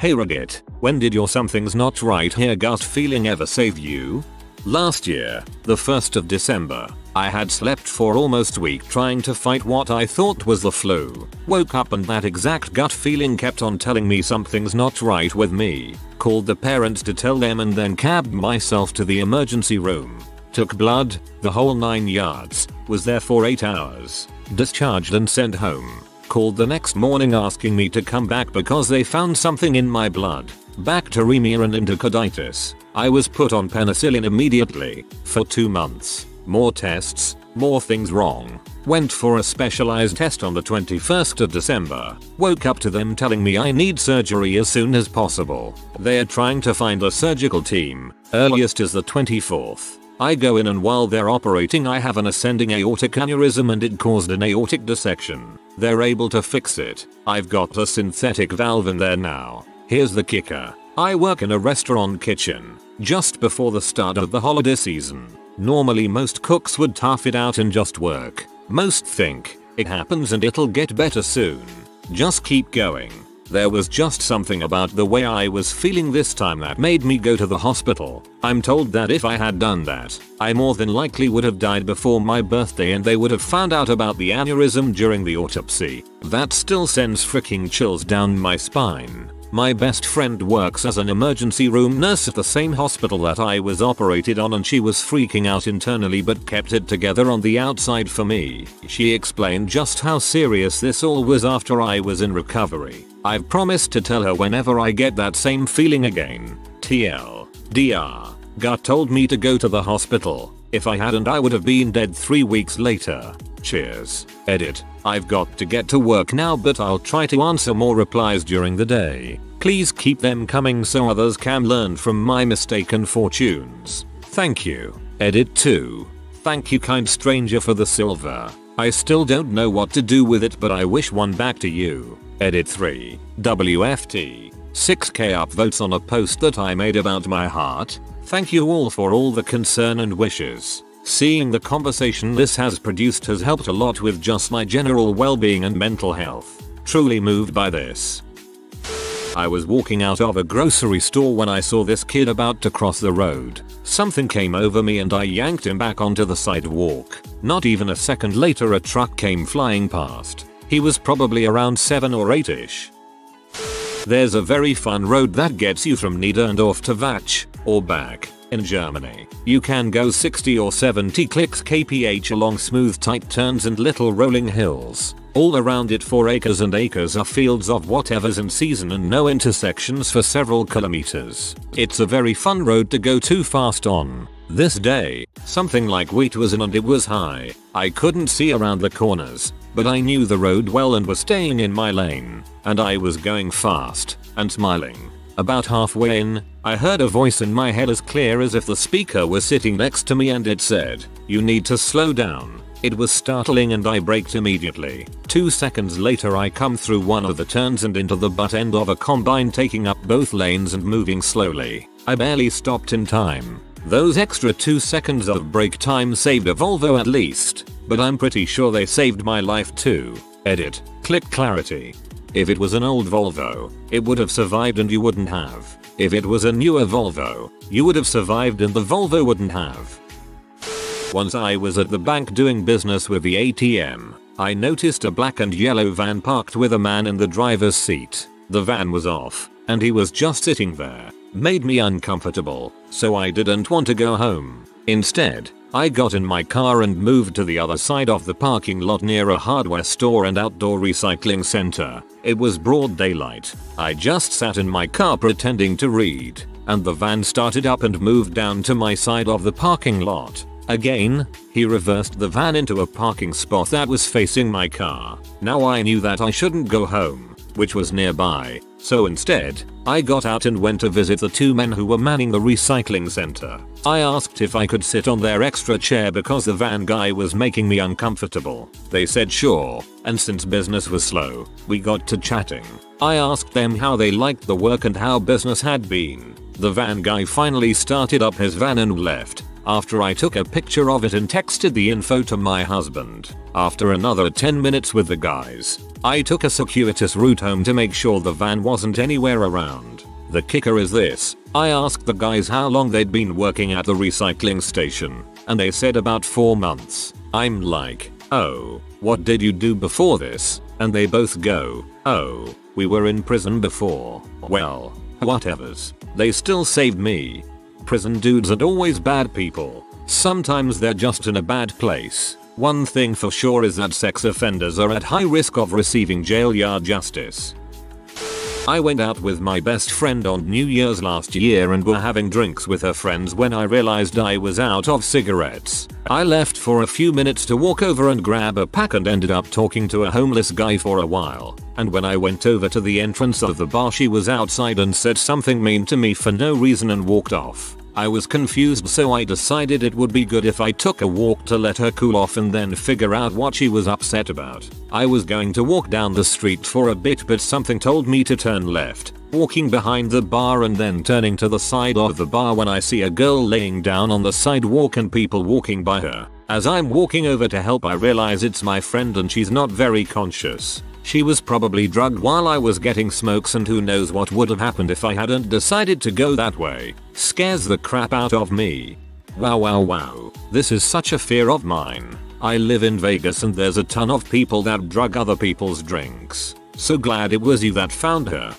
Hey Reddit, when did your something's not right here gut feeling ever save you? Last year, the 1st of December, I had slept for almost a week trying to fight what I thought was the flu. Woke up and that exact gut feeling kept on telling me something's not right with me. Called the parents to tell them and then cabbed myself to the emergency room. Took blood, the whole 9 yards, was there for 8 hours. Discharged and sent home called the next morning asking me to come back because they found something in my blood. Bacteremia and endocarditis. I was put on penicillin immediately. For 2 months. More tests. More things wrong. Went for a specialized test on the 21st of December. Woke up to them telling me I need surgery as soon as possible. They are trying to find a surgical team. Earliest is the 24th. I go in and while they're operating I have an ascending aortic aneurysm and it caused an aortic dissection. They're able to fix it. I've got a synthetic valve in there now. Here's the kicker. I work in a restaurant kitchen. Just before the start of the holiday season. Normally most cooks would tough it out and just work. Most think, it happens and it'll get better soon. Just keep going. There was just something about the way I was feeling this time that made me go to the hospital. I'm told that if I had done that, I more than likely would have died before my birthday and they would have found out about the aneurysm during the autopsy. That still sends freaking chills down my spine. My best friend works as an emergency room nurse at the same hospital that I was operated on and she was freaking out internally but kept it together on the outside for me. She explained just how serious this all was after I was in recovery. I've promised to tell her whenever I get that same feeling again. TL. DR. Gut told me to go to the hospital. If I hadn't I would have been dead 3 weeks later. Cheers. Edit. I've got to get to work now but I'll try to answer more replies during the day. Please keep them coming so others can learn from my mistaken fortunes. Thank you. Edit 2. Thank you kind stranger for the silver. I still don't know what to do with it but I wish one back to you. Edit 3. WFT. 6k upvotes on a post that I made about my heart. Thank you all for all the concern and wishes. Seeing the conversation this has produced has helped a lot with just my general well-being and mental health. Truly moved by this. I was walking out of a grocery store when I saw this kid about to cross the road. Something came over me and I yanked him back onto the sidewalk. Not even a second later a truck came flying past. He was probably around 7 or 8ish. There's a very fun road that gets you from Niederdorf to Vach, or back. In Germany, you can go 60 or 70 clicks kph along smooth tight turns and little rolling hills. All around it 4 acres and acres are fields of whatever's in season and no intersections for several kilometers. It's a very fun road to go too fast on. This day, something like wheat was in and it was high. I couldn't see around the corners, but I knew the road well and was staying in my lane. And I was going fast and smiling. About halfway in, I heard a voice in my head as clear as if the speaker was sitting next to me and it said, you need to slow down. It was startling and I braked immediately. Two seconds later I come through one of the turns and into the butt end of a combine taking up both lanes and moving slowly. I barely stopped in time. Those extra 2 seconds of brake time saved a Volvo at least, but I'm pretty sure they saved my life too. Edit. Click clarity. If it was an old Volvo, it would have survived and you wouldn't have. If it was a newer Volvo, you would have survived and the Volvo wouldn't have. Once I was at the bank doing business with the ATM, I noticed a black and yellow van parked with a man in the driver's seat. The van was off, and he was just sitting there. Made me uncomfortable, so I didn't want to go home. Instead, I got in my car and moved to the other side of the parking lot near a hardware store and outdoor recycling center. It was broad daylight. I just sat in my car pretending to read, and the van started up and moved down to my side of the parking lot. Again, he reversed the van into a parking spot that was facing my car. Now I knew that I shouldn't go home, which was nearby, so instead, I got out and went to visit the two men who were manning the recycling center. I asked if I could sit on their extra chair because the van guy was making me uncomfortable. They said sure, and since business was slow, we got to chatting. I asked them how they liked the work and how business had been. The van guy finally started up his van and left, after I took a picture of it and texted the info to my husband. After another 10 minutes with the guys, I took a circuitous route home to make sure the van wasn't anywhere around. The kicker is this, I asked the guys how long they'd been working at the recycling station, and they said about 4 months. I'm like, oh, what did you do before this? And they both go, oh, we were in prison before. Well, whatevers. They still saved me. Prison dudes are always bad people. Sometimes they're just in a bad place. One thing for sure is that sex offenders are at high risk of receiving jail yard justice. I went out with my best friend on New Year's last year and were having drinks with her friends when I realized I was out of cigarettes. I left for a few minutes to walk over and grab a pack and ended up talking to a homeless guy for a while. And when I went over to the entrance of the bar she was outside and said something mean to me for no reason and walked off. I was confused so I decided it would be good if I took a walk to let her cool off and then figure out what she was upset about. I was going to walk down the street for a bit but something told me to turn left, walking behind the bar and then turning to the side of the bar when I see a girl laying down on the sidewalk and people walking by her. As I'm walking over to help I realize it's my friend and she's not very conscious. She was probably drugged while I was getting smokes and who knows what would have happened if I hadn't decided to go that way. Scares the crap out of me. Wow wow wow. This is such a fear of mine. I live in Vegas and there's a ton of people that drug other people's drinks. So glad it was you that found her.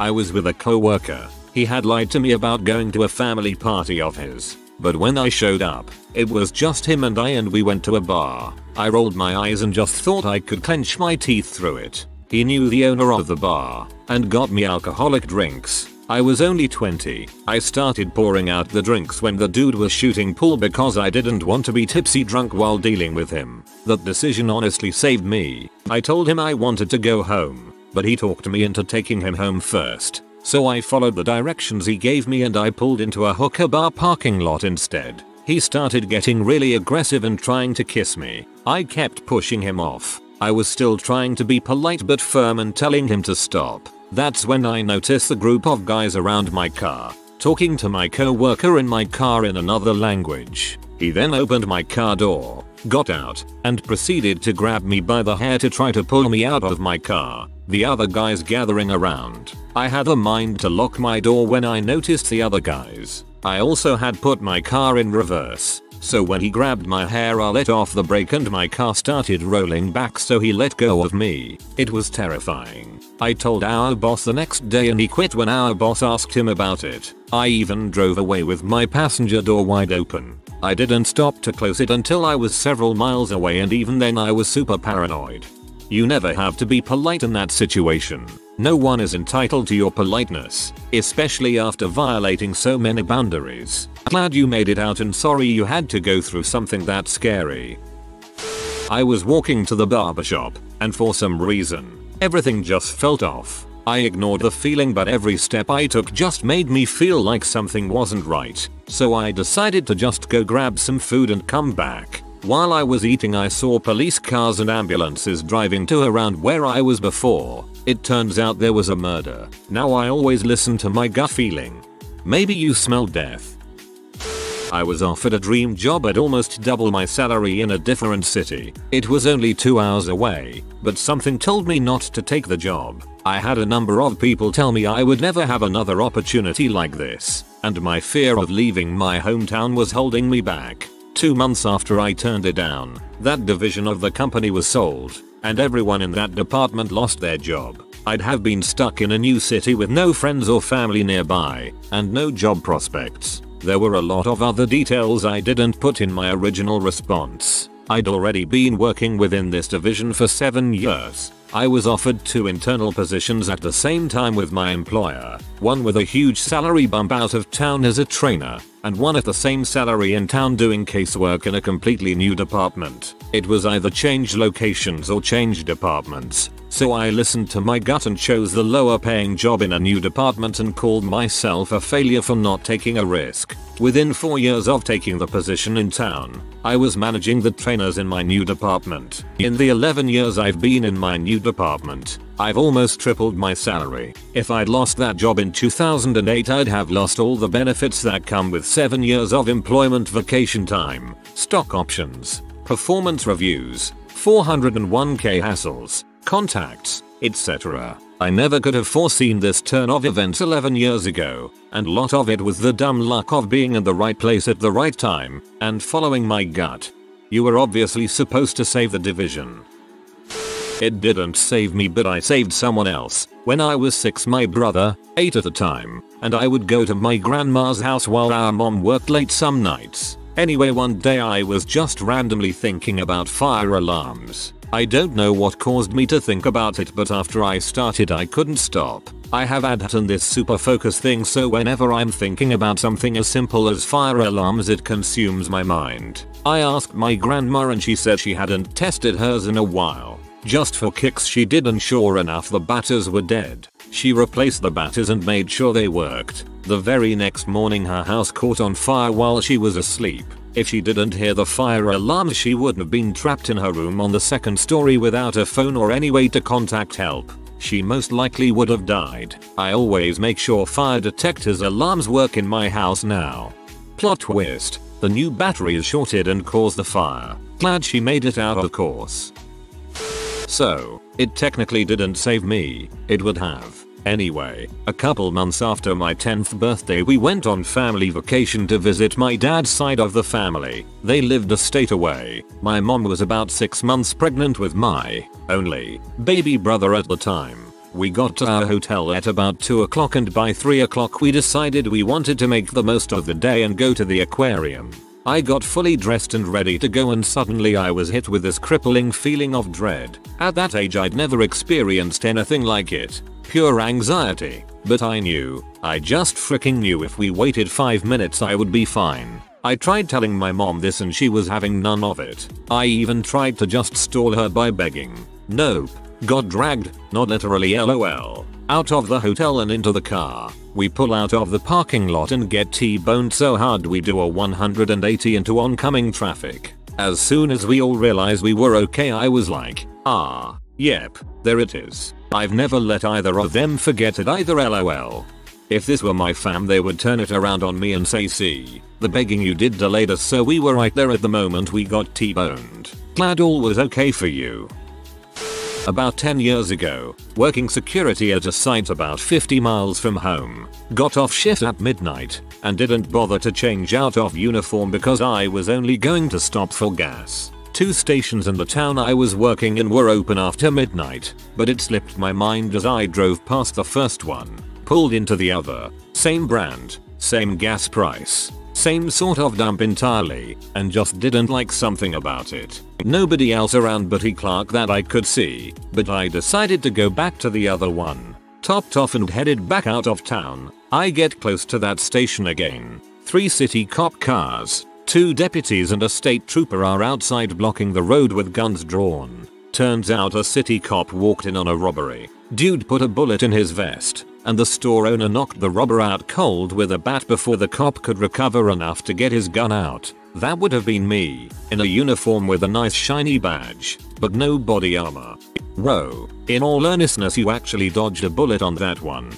I was with a coworker. He had lied to me about going to a family party of his. But when I showed up, it was just him and I and we went to a bar. I rolled my eyes and just thought I could clench my teeth through it. He knew the owner of the bar and got me alcoholic drinks. I was only 20. I started pouring out the drinks when the dude was shooting pool because I didn't want to be tipsy drunk while dealing with him. That decision honestly saved me. I told him I wanted to go home, but he talked me into taking him home first. So I followed the directions he gave me and I pulled into a hooker bar parking lot instead. He started getting really aggressive and trying to kiss me. I kept pushing him off. I was still trying to be polite but firm and telling him to stop. That's when I noticed the group of guys around my car, talking to my co-worker in my car in another language. He then opened my car door, got out, and proceeded to grab me by the hair to try to pull me out of my car. The other guys gathering around. I had a mind to lock my door when I noticed the other guys. I also had put my car in reverse. So when he grabbed my hair I let off the brake and my car started rolling back so he let go of me. It was terrifying. I told our boss the next day and he quit when our boss asked him about it. I even drove away with my passenger door wide open. I didn't stop to close it until I was several miles away and even then I was super paranoid. You never have to be polite in that situation. No one is entitled to your politeness, especially after violating so many boundaries. Glad you made it out and sorry you had to go through something that scary. I was walking to the barbershop, and for some reason, everything just felt off. I ignored the feeling but every step I took just made me feel like something wasn't right, so I decided to just go grab some food and come back. While I was eating I saw police cars and ambulances driving to around where I was before. It turns out there was a murder. Now I always listen to my gut feeling. Maybe you smell death. I was offered a dream job at almost double my salary in a different city. It was only 2 hours away, but something told me not to take the job. I had a number of people tell me I would never have another opportunity like this, and my fear of leaving my hometown was holding me back. Two months after I turned it down, that division of the company was sold, and everyone in that department lost their job. I'd have been stuck in a new city with no friends or family nearby, and no job prospects. There were a lot of other details I didn't put in my original response. I'd already been working within this division for 7 years. I was offered two internal positions at the same time with my employer, one with a huge salary bump out of town as a trainer, and one at the same salary in town doing casework in a completely new department. It was either change locations or change departments, so I listened to my gut and chose the lower paying job in a new department and called myself a failure for not taking a risk. Within 4 years of taking the position in town, I was managing the trainers in my new department. In the 11 years I've been in my new department, I've almost tripled my salary. If I'd lost that job in 2008 I'd have lost all the benefits that come with 7 years of employment vacation time, stock options, performance reviews, 401k hassles, contacts, etc. I never could have foreseen this turn of events 11 years ago, and lot of it was the dumb luck of being in the right place at the right time, and following my gut. You were obviously supposed to save the division. It didn't save me but I saved someone else. When I was 6 my brother, 8 at the time, and I would go to my grandma's house while our mom worked late some nights. Anyway one day I was just randomly thinking about fire alarms. I don't know what caused me to think about it but after I started I couldn't stop. I have ADHD this super focus thing so whenever I'm thinking about something as simple as fire alarms it consumes my mind. I asked my grandma and she said she hadn't tested hers in a while. Just for kicks she did and sure enough the batters were dead. She replaced the batters and made sure they worked. The very next morning her house caught on fire while she was asleep. If she didn't hear the fire alarm she would have been trapped in her room on the second story without a phone or any way to contact help. She most likely would have died. I always make sure fire detectors alarms work in my house now. Plot twist. The new battery is shorted and caused the fire. Glad she made it out of course. So, it technically didn't save me, it would have. Anyway, a couple months after my 10th birthday we went on family vacation to visit my dad's side of the family. They lived a state away. My mom was about 6 months pregnant with my only baby brother at the time. We got to our hotel at about 2 o'clock and by 3 o'clock we decided we wanted to make the most of the day and go to the aquarium. I got fully dressed and ready to go and suddenly I was hit with this crippling feeling of dread. At that age I'd never experienced anything like it. Pure anxiety. But I knew, I just freaking knew if we waited 5 minutes I would be fine. I tried telling my mom this and she was having none of it. I even tried to just stall her by begging. Nope. Got dragged, not literally lol, out of the hotel and into the car. We pull out of the parking lot and get T-boned so hard we do a 180 into oncoming traffic. As soon as we all realize we were okay I was like, ah, yep, there it is. I've never let either of them forget it either lol. If this were my fam they would turn it around on me and say see, the begging you did delayed us so we were right there at the moment we got T-boned. Glad all was okay for you. About 10 years ago, working security at a site about 50 miles from home, got off shift at midnight, and didn't bother to change out of uniform because I was only going to stop for gas. Two stations in the town I was working in were open after midnight, but it slipped my mind as I drove past the first one, pulled into the other, same brand, same gas price, same sort of dump entirely, and just didn't like something about it. Nobody else around but he Clark that I could see, but I decided to go back to the other one. Topped off and headed back out of town. I get close to that station again. Three city cop cars, two deputies and a state trooper are outside blocking the road with guns drawn. Turns out a city cop walked in on a robbery. Dude put a bullet in his vest, and the store owner knocked the robber out cold with a bat before the cop could recover enough to get his gun out. That would have been me, in a uniform with a nice shiny badge, but no body armor. Whoa, in all earnestness you actually dodged a bullet on that one.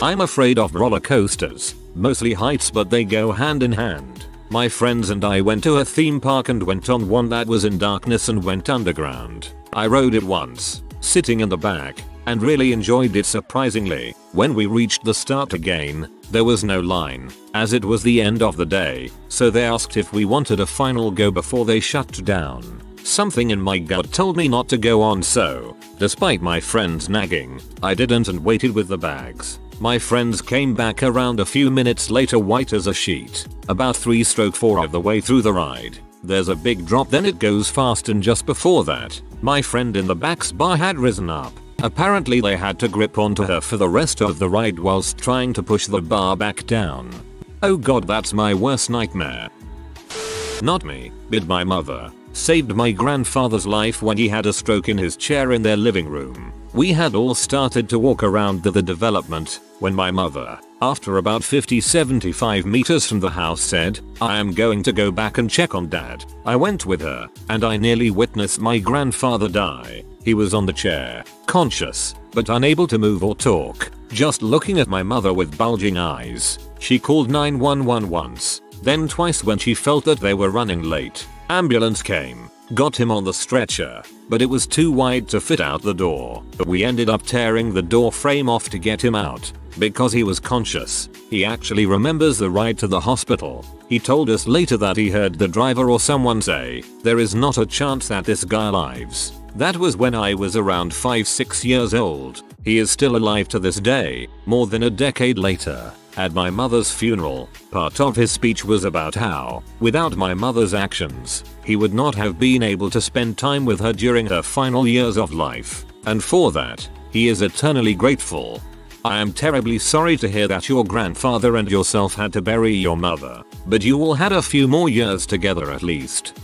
I'm afraid of roller coasters, mostly heights but they go hand in hand. My friends and I went to a theme park and went on one that was in darkness and went underground. I rode it once, sitting in the back, and really enjoyed it surprisingly. When we reached the start again, there was no line, as it was the end of the day, so they asked if we wanted a final go before they shut down. Something in my gut told me not to go on so, despite my friends nagging, I didn't and waited with the bags. My friends came back around a few minutes later white as a sheet, about 3 stroke 4 of the way through the ride. There's a big drop then it goes fast and just before that, my friend in the back's bar had risen up Apparently they had to grip onto her for the rest of the ride whilst trying to push the bar back down. Oh god that's my worst nightmare. Not me, but my mother. Saved my grandfather's life when he had a stroke in his chair in their living room. We had all started to walk around the, the development when my mother, after about 50-75 meters from the house said, I am going to go back and check on dad. I went with her, and I nearly witnessed my grandfather die. He was on the chair, conscious, but unable to move or talk, just looking at my mother with bulging eyes. She called 911 once, then twice when she felt that they were running late. Ambulance came. Got him on the stretcher, but it was too wide to fit out the door. But we ended up tearing the door frame off to get him out. Because he was conscious, he actually remembers the ride to the hospital. He told us later that he heard the driver or someone say, there is not a chance that this guy lives. That was when I was around 5-6 years old. He is still alive to this day, more than a decade later. At my mother's funeral, part of his speech was about how, without my mother's actions, he would not have been able to spend time with her during her final years of life. And for that, he is eternally grateful. I am terribly sorry to hear that your grandfather and yourself had to bury your mother, but you all had a few more years together at least.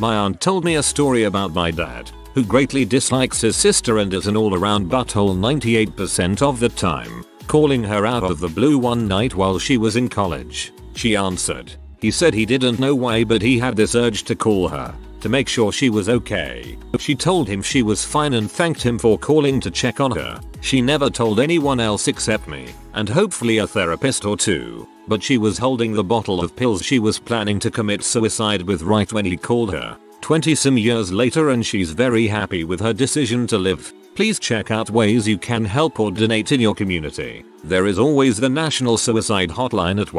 My aunt told me a story about my dad, who greatly dislikes his sister and is an all-around butthole 98% of the time calling her out of the blue one night while she was in college. She answered. He said he didn't know why but he had this urge to call her to make sure she was okay. She told him she was fine and thanked him for calling to check on her. She never told anyone else except me, and hopefully a therapist or two, but she was holding the bottle of pills she was planning to commit suicide with right when he called her. 20 some years later and she's very happy with her decision to live. Please check out ways you can help or donate in your community. There is always the National Suicide Hotline at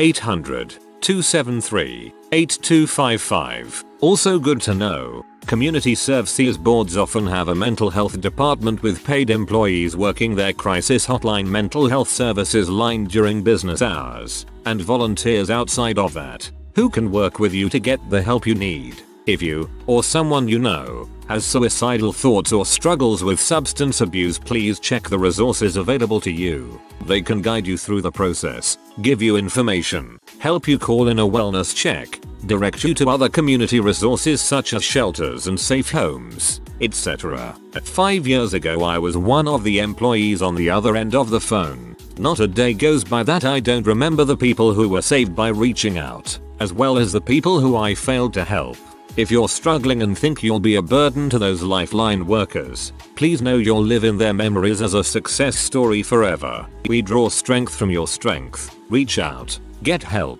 1-800-273-8255. Also good to know, community services boards often have a mental health department with paid employees working their crisis hotline mental health services line during business hours, and volunteers outside of that, who can work with you to get the help you need. If you, or someone you know, has suicidal thoughts or struggles with substance abuse please check the resources available to you. They can guide you through the process, give you information, help you call in a wellness check, direct you to other community resources such as shelters and safe homes, etc. 5 years ago I was one of the employees on the other end of the phone. Not a day goes by that I don't remember the people who were saved by reaching out, as well as the people who I failed to help. If you're struggling and think you'll be a burden to those lifeline workers, please know you'll live in their memories as a success story forever. We draw strength from your strength. Reach out. Get help.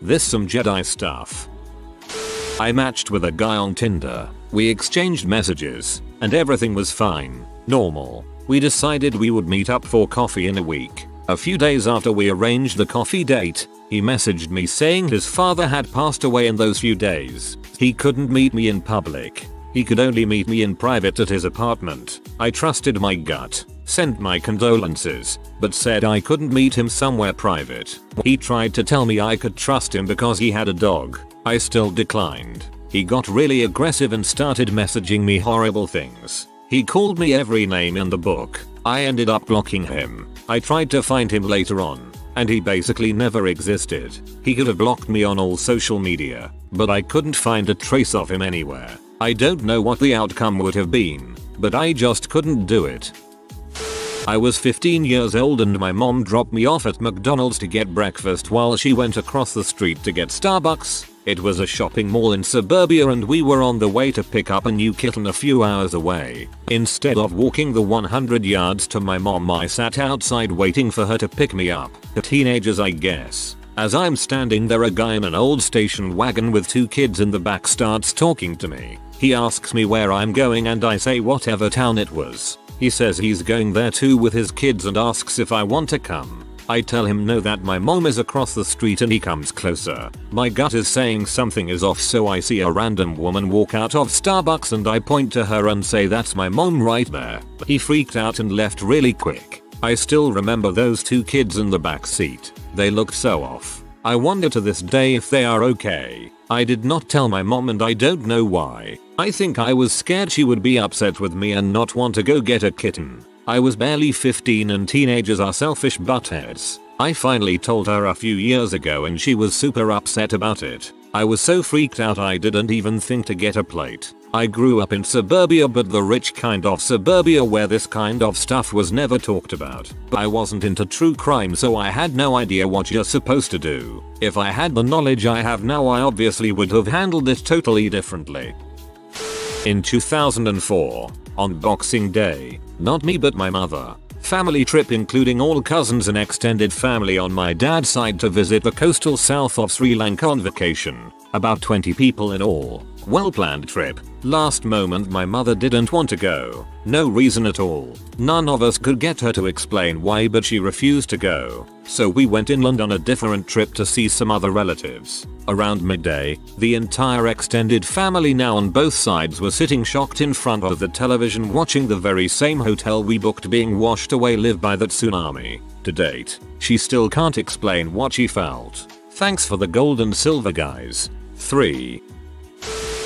This some Jedi stuff. I matched with a guy on Tinder. We exchanged messages, and everything was fine. Normal. We decided we would meet up for coffee in a week. A few days after we arranged the coffee date, he messaged me saying his father had passed away in those few days. He couldn't meet me in public. He could only meet me in private at his apartment. I trusted my gut, sent my condolences, but said I couldn't meet him somewhere private. He tried to tell me I could trust him because he had a dog. I still declined. He got really aggressive and started messaging me horrible things. He called me every name in the book. I ended up blocking him. I tried to find him later on, and he basically never existed. He could have blocked me on all social media, but I couldn't find a trace of him anywhere. I don't know what the outcome would have been, but I just couldn't do it. I was 15 years old and my mom dropped me off at McDonald's to get breakfast while she went across the street to get Starbucks. It was a shopping mall in suburbia and we were on the way to pick up a new kitten a few hours away. Instead of walking the 100 yards to my mom I sat outside waiting for her to pick me up. The teenagers I guess. As I'm standing there a guy in an old station wagon with two kids in the back starts talking to me. He asks me where I'm going and I say whatever town it was. He says he's going there too with his kids and asks if I want to come. I tell him no that my mom is across the street and he comes closer. My gut is saying something is off so I see a random woman walk out of Starbucks and I point to her and say that's my mom right there. He freaked out and left really quick. I still remember those two kids in the back seat. They looked so off. I wonder to this day if they are okay. I did not tell my mom and I don't know why. I think I was scared she would be upset with me and not want to go get a kitten. I was barely 15 and teenagers are selfish buttheads. I finally told her a few years ago and she was super upset about it. I was so freaked out I didn't even think to get a plate. I grew up in suburbia but the rich kind of suburbia where this kind of stuff was never talked about. I wasn't into true crime so I had no idea what you're supposed to do. If I had the knowledge I have now I obviously would have handled it totally differently. In 2004, on Boxing Day, not me but my mother, family trip including all cousins and extended family on my dad's side to visit the coastal south of Sri Lanka on vacation. About 20 people in all. Well planned trip. Last moment my mother didn't want to go. No reason at all. None of us could get her to explain why but she refused to go. So we went inland on a different trip to see some other relatives. Around midday, the entire extended family now on both sides were sitting shocked in front of the television watching the very same hotel we booked being washed away live by that tsunami. To date, she still can't explain what she felt. Thanks for the gold and silver guys. 3.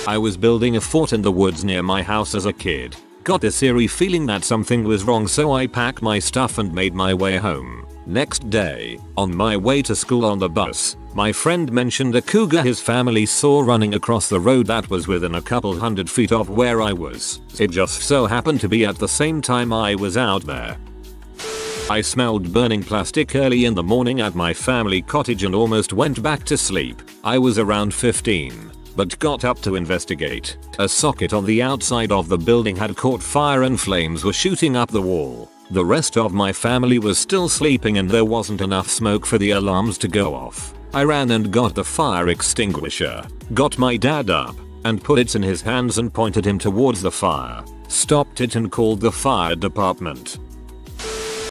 I was building a fort in the woods near my house as a kid. Got this eerie feeling that something was wrong so I packed my stuff and made my way home. Next day, on my way to school on the bus, my friend mentioned a cougar his family saw running across the road that was within a couple hundred feet of where I was. It just so happened to be at the same time I was out there. I smelled burning plastic early in the morning at my family cottage and almost went back to sleep. I was around 15 but got up to investigate. A socket on the outside of the building had caught fire and flames were shooting up the wall. The rest of my family was still sleeping and there wasn't enough smoke for the alarms to go off. I ran and got the fire extinguisher, got my dad up, and put it in his hands and pointed him towards the fire, stopped it and called the fire department.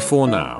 For now.